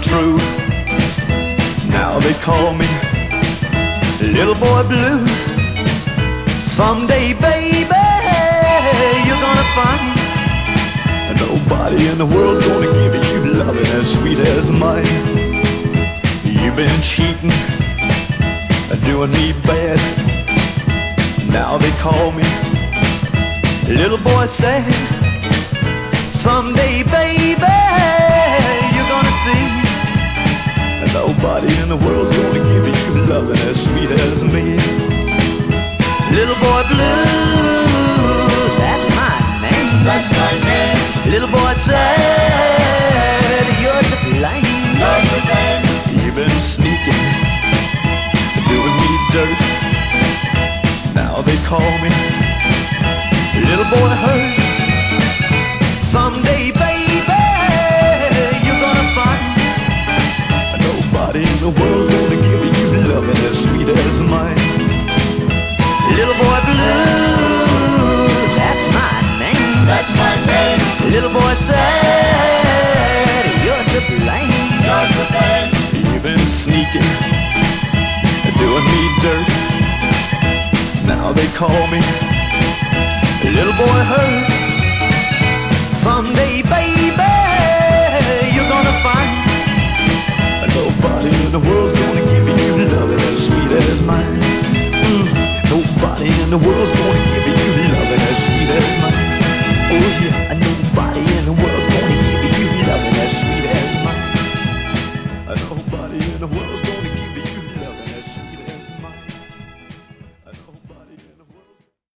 truth. Now they call me Little Boy Blue. Someday, baby, you're gonna find nobody in the world's gonna give you loving as sweet as mine. You've been cheating, doing me bad. Now they call me Little Boy Sad. Someday, baby, nobody in the world's gonna give you loving as sweet as me. Little boy blue, that's my name. That's my name. Little boy sad, you're to blame. You're to blame. You've been sneaking, doing me dirt. Now they call me Little boy hurt. Boy sad, you're to blame. You're to blame. You've been sneaking, doing me dirt. Now they call me Little Boy Hurt. Someday, baby, you're gonna find nobody in the world's gonna give you love as sweet as mine. in the world.